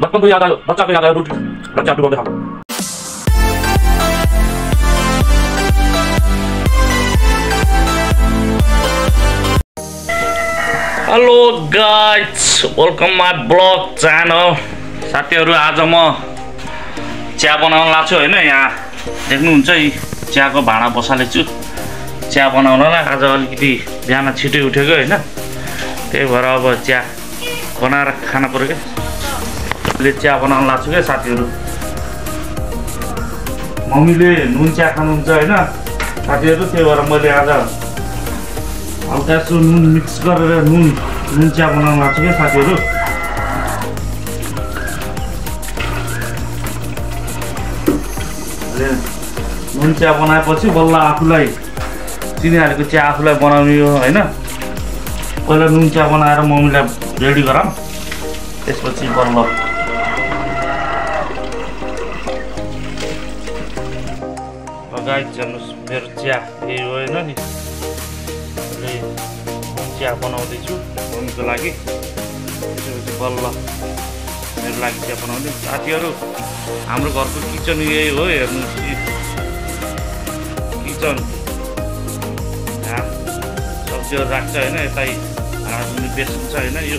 बचपन को याद आयो बच्चा को याद आयो रोटी बच्चा डुबाउँदै खाएको hello guys welcome my blog channel साथीहरू आज म चिया बनाउन लाग्छु होइन? यहाँ देख्नुहुन्छ यी चियाको भाँडा बसालेको छु। चिया बनाउनलाई आज अलिकति बिहान छिटै उठेको होइन? त्यही भएर अब चिया बनाएर खानु पऱ्यो क्या चिया बनाउन लाग्छु क्या साथीहरू? मम्मीले नुन चिया खानुहुन्छ होइन? साथीहरू त्यही भएर मैले आज हल्का यसो नुन मिक्स गरेर नुन नुन चिया बनाउनु लाग्छु क्या साथीहरू? नुन चिया बनाएपछि बल्ल आफूलाई चिनी हालेको चिया आफूलाई बनाउने हो होइन? पहिला नुन चिया बनाएर मम्मीलाई रेडी गराऊँ त्यसपछि बल्ल गाई हेर्नुहोस् मेरो चिया यही हो होइन नि। अहिले चिया बनाउँदैछु मम्मीको लागि। त्यसपछि बल्ल मेरो लागि चिया बनाउँदै साथीहरू हाम्रो घरको किचन यही हो हेर्नुहोस् किचन। सब्जीहरू राख्छ होइन यतै। भाँडा धुने बेसन छ होइन यो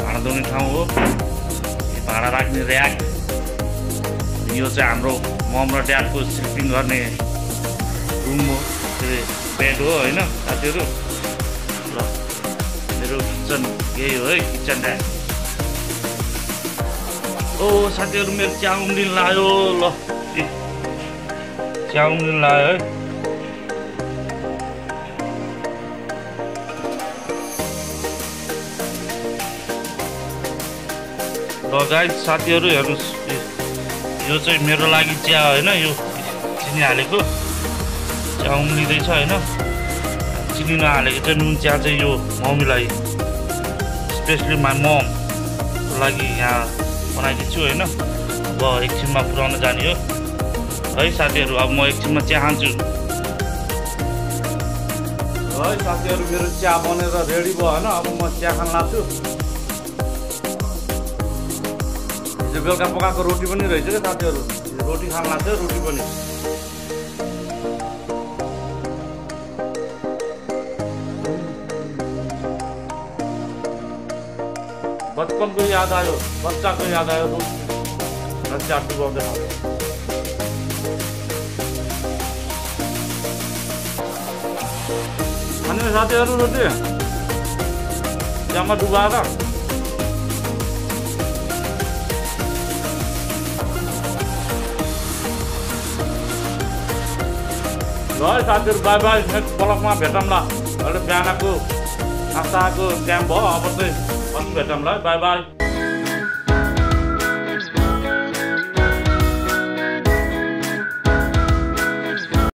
भाँडा धुने ठाउँ हो भाँडा राख्ने ऱ्याक यो चाहिँ हाम्रो मम र ड्याडको स्लिपिङ गर्ने रुम हो के अरे बेड हो होइन साथीहरू ल मेरो किचन यही हो है किचन ड्याड ओ साथीहरू मेरो चिया उम्लिन लाग्यो ल ए, चिया उम्लिन लाग्यो है ल गाइस साथीहरू हेर्नुहोस् यो चाहिँ मेरो लागि चिया होइन यो चिनी हालेको। चिया उम्लिँदैछ होइन। चिनी नहालेको चाहिँ नुन चिया चाहिँ यो मम्मीलाई स्पेसली माई ममको लागि यहाँ बनाइदिन्छु होइन। अब एकछिनमा पुऱ्याउन जाने हो। है साथीहरू अब म एकछिनमा चिया खान्छु है साथीहरू मेरो चिया बनेर रेडी भयो होइन। अब म चिया खान लाग्छु हिजो बेलुका पकाएको रोटी पनि रहेछ क्या साथीहरू रोटी खान लाग्छ रोटी पनि बचपनको याद आयो बच्चाको याद आयो बच्चा डुबाउँदै खाएको खाने साथीहरू रोटी चियामा डुबाएर ल है साथीहरू बाई बाई नेक्स्ट ब्लकमा भेटौँला अहिले बिहानको नास्ताको टाइम भयो अब चाहिँ पछि भेटौँला है बाई बाई